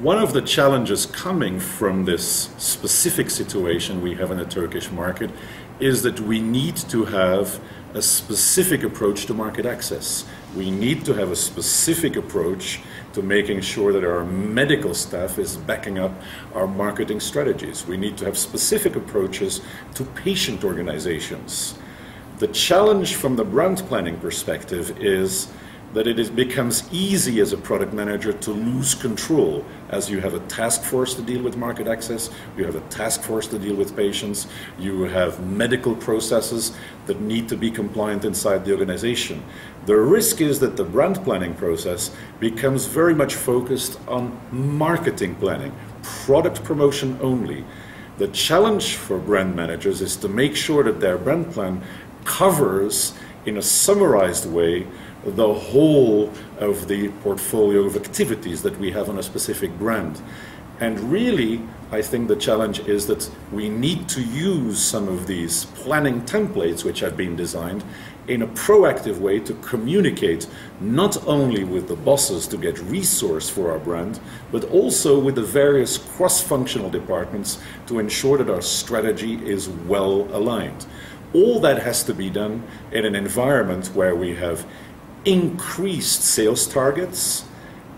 One of the challenges coming from this specific situation we have in the Turkish market is that we need to have a specific approach to market access. We need to have a specific approach to making sure that our medical staff is backing up our marketing strategies. We need to have specific approaches to patient organizations. The challenge from the brand planning perspective is that it is, becomes easy as a product manager to lose control as you have a task force to deal with market access, you have a task force to deal with patients, you have medical processes that need to be compliant inside the organization. The risk is that the brand planning process becomes very much focused on marketing planning, product promotion only. The challenge for brand managers is to make sure that their brand plan covers in a summarized way the whole of the portfolio of activities that we have on a specific brand. And really, I think the challenge is that we need to use some of these planning templates which have been designed in a proactive way to communicate not only with the bosses to get resource for our brand, but also with the various cross functional departments to ensure that our strategy is well aligned. All that has to be done in an environment where we have increased sales targets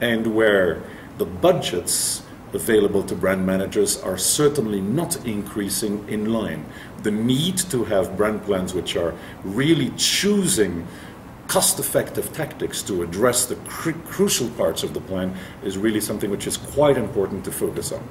and where the budgets available to brand managers are certainly not increasing in line. The need to have brand plans which are really choosing cost effective tactics to address the crucial parts of the plan is really something which is quite important to focus on.